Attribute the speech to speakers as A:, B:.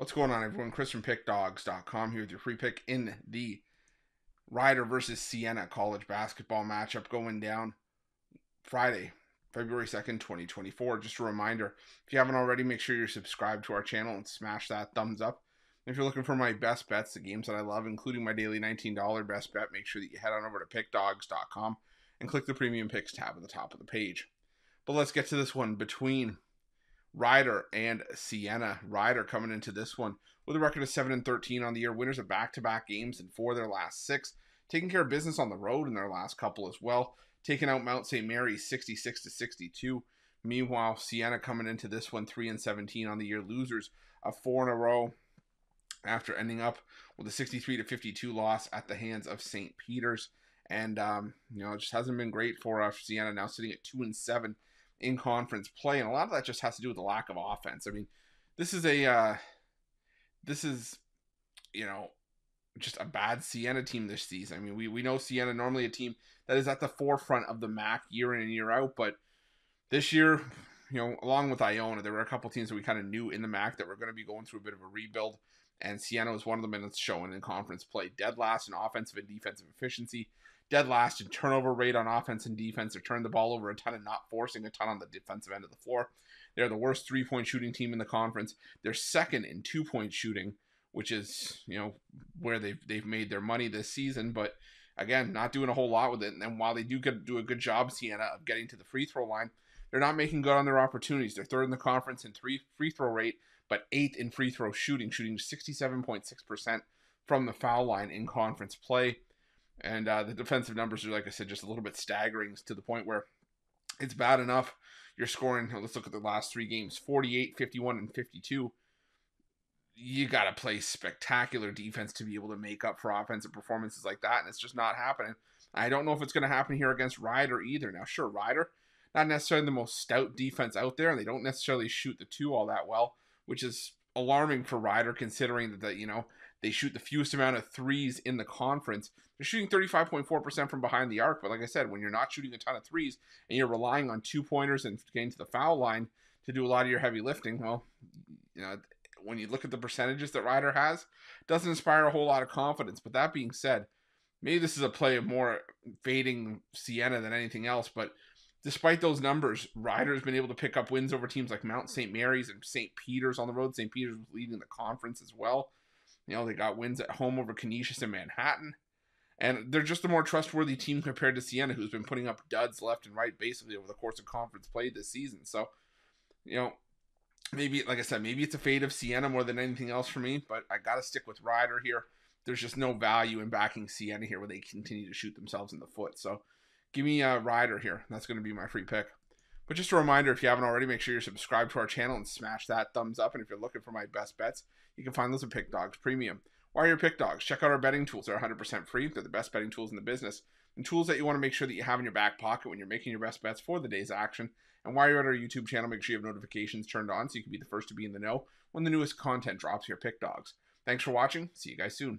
A: What's going on, everyone? Chris from PickDawgz.com here with your free pick in the Rider versus Siena college basketball matchup going down Friday, February 2nd, 2024. Just a reminder if you haven't already, make sure you're subscribed to our channel and smash that thumbs up. If you're looking for my best bets, the games that I love, including my daily $19 best bet, make sure that you head on over to PickDawgz.com and click the Premium Picks tab at the top of the page. But let's get to this one between Rider and Siena. Rider coming into this one with a record of 7 and 13 on the year, winners of back to back games and four of their last six, taking care of business on the road in their last couple as well, taking out Mount St. Mary's 66 to 62. Meanwhile, Siena coming into this one 3 and 17 on the year, losers of four in a row after ending up with a 63 to 52 loss at the hands of St. Peter's. And um, you know, it just hasn't been great for uh, Siena now sitting at two and seven in conference play, and a lot of that just has to do with the lack of offense. I mean, this is a uh, this is you know just a bad Siena team this season. I mean, we we know Siena normally a team that is at the forefront of the MAAC year in and year out, but this year, you know, along with Iona, there were a couple teams that we kind of knew in the MAAC that were going to be going through a bit of a rebuild, and Siena was one of them, and it's showing in conference play. Dead last in offensive and defensive efficiency dead last in turnover rate on offense and defense. They're turning the ball over a ton and not forcing a ton on the defensive end of the floor. They're the worst three point shooting team in the conference. They're second in two point shooting, which is you know where they've they've made their money this season. But again, not doing a whole lot with it. And then while they do get, do a good job, Siena, of getting to the free throw line, they're not making good on their opportunities. They're third in the conference in three free throw rate, but eighth in free throw shooting, shooting 67.6% from the foul line in conference play. And uh, the defensive numbers are, like I said, just a little bit staggering to the point where it's bad enough. You're scoring, let's look at the last three games 48, 51, and 52. You got to play spectacular defense to be able to make up for offensive performances like that. And it's just not happening. I don't know if it's going to happen here against Rider either. Now, sure, Rider, not necessarily the most stout defense out there, and they don't necessarily shoot the two all that well, which is alarming for Rider considering that, you know, they shoot the fewest amount of threes in the conference. They're shooting 35.4% from behind the arc. But like I said, when you're not shooting a ton of threes and you're relying on two pointers and getting to the foul line to do a lot of your heavy lifting, well, you know, when you look at the percentages that Rider has, doesn't inspire a whole lot of confidence. But that being said, maybe this is a play of more fading Siena than anything else. But despite those numbers, Rider has been able to pick up wins over teams like Mount St. Mary's and St. Peter's on the road. St. Peter's was leading the conference as well. You know, they got wins at home over Canisius and Manhattan. And they're just a more trustworthy team compared to Siena, who's been putting up duds left and right basically over the course of conference play this season. So, you know, maybe, like I said, maybe it's a fade of Siena more than anything else for me, but I got to stick with Rider here. There's just no value in backing Siena here where they continue to shoot themselves in the foot. So, give me uh, a Rider here. That's to be my free pick. But just a reminder, if you haven't already, make sure you're subscribed to our channel and smash that thumbs up. And if you're looking for my best bets, you can find those at PickDawgz Premium. Why are your PickDawgz? Check out our betting tools. They're 100% free. They're the best betting tools in the business. And tools that you want to make sure that you have in your back pocket when you're making your best bets for the day's action. And while you're at our YouTube channel, make sure you have notifications turned on so you can be the first to be in the know when the newest content drops here, PickDawgz. Thanks for watching. See you guys soon.